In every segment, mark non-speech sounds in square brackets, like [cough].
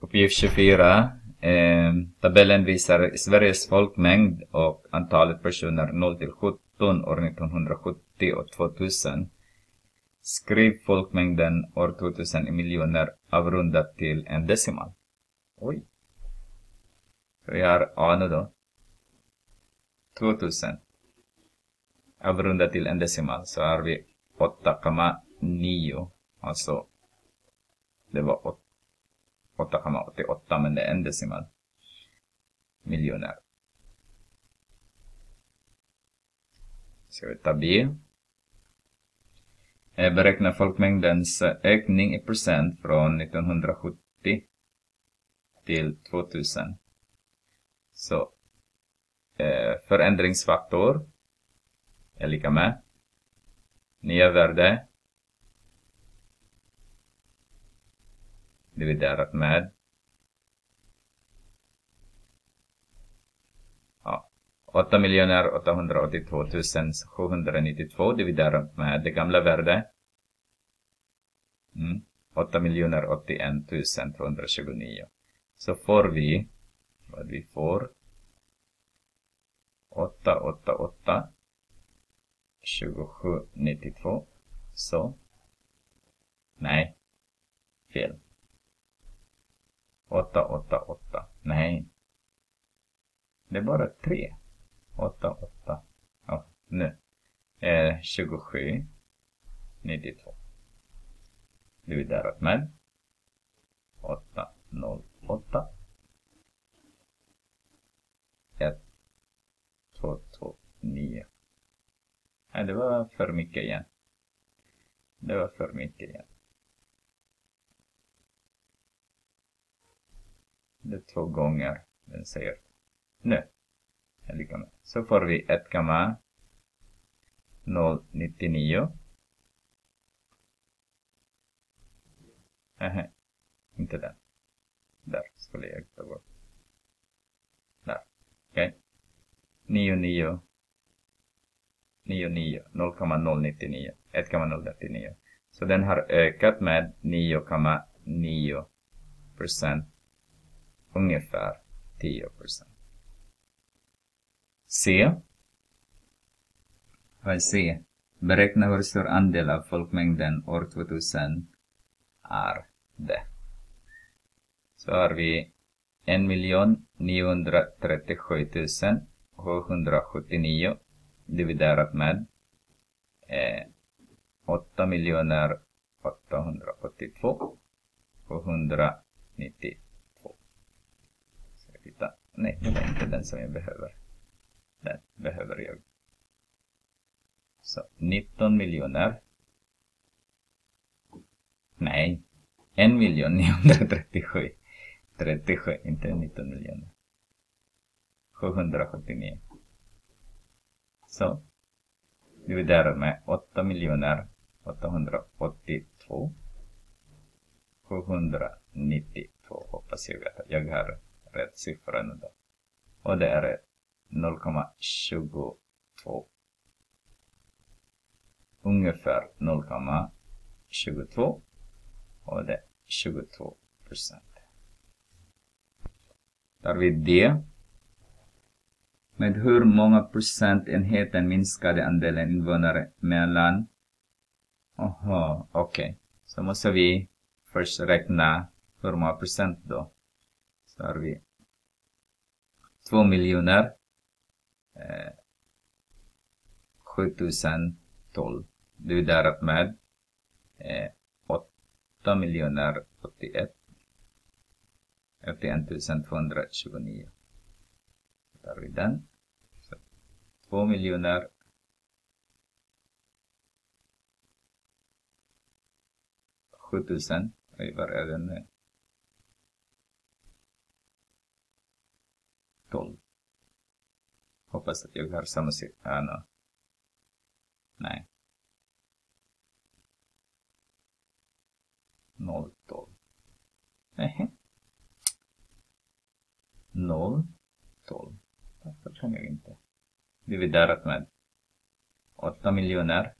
Uppgift 24. Eh, tabellen visar Sveriges folkmängd och antalet personer 0 till 17 år 1970 och 2000. Skriv folkmängden år 2000 i miljoner avrundat till en decimal. Oj. Så vi har A nu då. 2000. Avrundat till en decimal så har vi 8,9. Alltså, det var 8,88 men det är en decimal. Miljoner. Ska vi ta B. Eh, Beräkna folkmängdens eh, ökning i procent från 1970 till 2000. Så eh, förändringsfaktor är lika med nya värde dividerat med. Ja, 8 882 792 dividerat med det gamla värdet. Mm, 8 081 229 så får vi vad vi får 888 2792 så. Nej. Fel. 888 nej. Det är bara 3 88 ja, nu. Eh, 27 92 Du är däråt med 8, 0, 8. 1 2 2 9 Nej, det var för mycket igen. Det var för mycket igen. Det är två gånger den säger nu. Så får vi 1,099. Nähä, inte den. Där skulle jag ta bort. Där, okej. Okay. 99 99, 0,099, 1,099. Så den har ökat med 9,9 procent, ungefär 10 procent. C. Vad C? Beräkna hur stor andel av folkmängden år 2000 är det. Så har vi 1 937 779 dividerat med eh, 8 miljoner 882 792. Titta? Nej, det är inte den som jag behöver. Den behöver jag. Så 19 miljoner. Nej, 1 miljon 937. 37, inte 19 miljoner. 779. Så dividerar med 8 miljoner 882 792 hoppas jag att jag har rätt siffra nu då. Och det är 0,22 ungefär 0,22 och det är 22 procent. Tar vi det med hur många procentenheter minskade andelen invånare mellan... Oho, okej. Okay. Så måste vi först räkna hur många procent då. Så har vi 2 miljoner eh, 7012 dividerat med eh, 8 miljoner 81 81 229. Då tar vi den. 2 miljoner sjutusen. Oj, var är den nu? 12. Hoppas att jag har samma siffra. Ah, no. Nej. 0, 12. Nähä. 0, 12. Varför kan jag inte? dividerat med 8 miljoner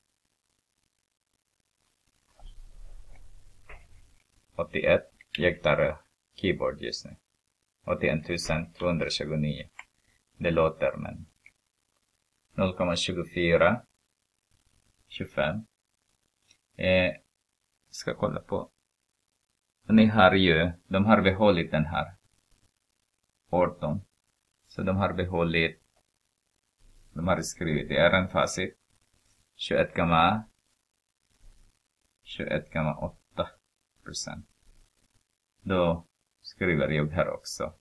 81. Jag tar eh, keyboard just nu. 81 229. Det låter men 0,24 25 eh, ska kolla på. Ni har ju, de har behållit den här 18 så de har behållit de har skrivit, det är en facit 21,8 procent. Då skriver jag här också.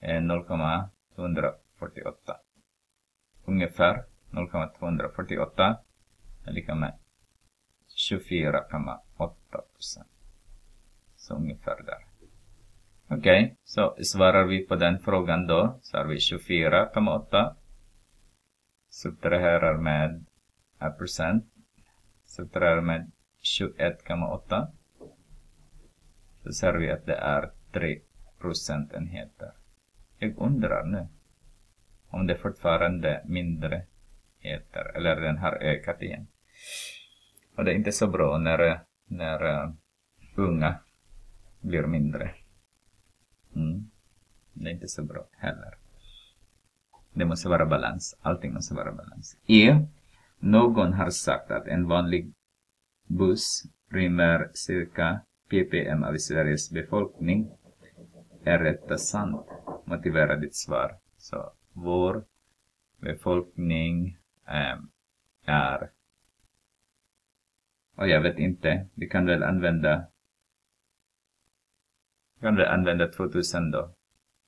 Eh, 0,248 ungefär 0,248 är lika med 24,8 procent. Så ungefär där. Okej, okay, så svarar vi på den frågan då. Så har vi 24,8 subtraherar med procent. Subtraherar med 21,8 så ser vi att det är 3 procentenheter. Jag undrar nu om det fortfarande mindre heter, eller den har ökat igen. Och det är inte så bra när, när uh, unga blir mindre. Mm. Det är inte så bra heller. Det måste vara balans. Allting måste vara balans. E. Någon har sagt att en vanlig buss rymmer cirka ppm av Sveriges befolkning. Är rätt och sant? Motivera ditt svar. Så vår befolkning äh, är och jag vet inte, vi kan väl använda Vi kan väl använda 2000 då.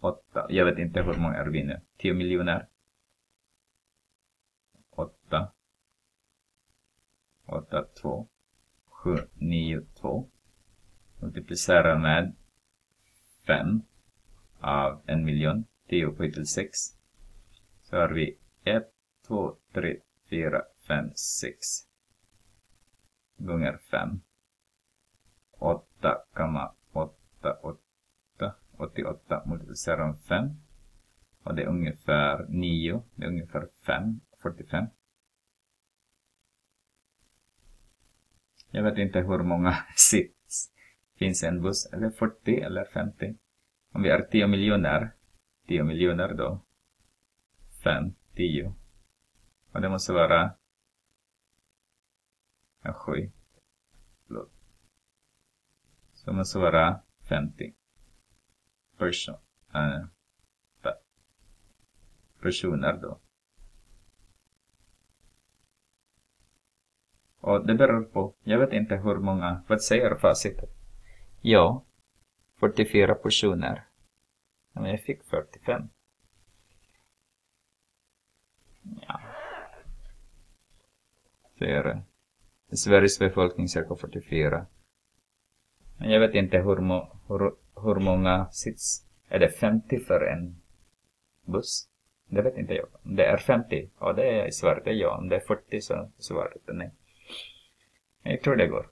8. Jag vet inte hur många är vi nu. 10 miljoner. 8. 8, 2. 7, 9, 2. Multiplicera med 5 av en miljon. 10 upphöjt till 6. Så har vi 1, 2, 3, 4, 5, 6 gånger 5. 8,88 88 multiplicerar med 5. Och det är ungefär 9. Det är ungefär 5. 45. Jag vet inte hur många [laughs] sits finns en buss. Eller 40 eller 50. Om vi är 10 miljoner. 10 miljoner då. 5, 10. Och det måste vara en sju. Förlåt. Så det måste vara 50 person, äh, personer då. Och det beror på, jag vet inte hur många, vad säger facitet? Ja, 44 personer. Men jag fick 45. Ja. Ser Sveriges befolkning cirka 44. Men jag vet inte hur, må, hur, hur många sits. Är det 50 för en buss? Det vet inte jag. Om det är 50, ja det är svaret ja. Om det är 40 så svaret är nej. Jag tror det går.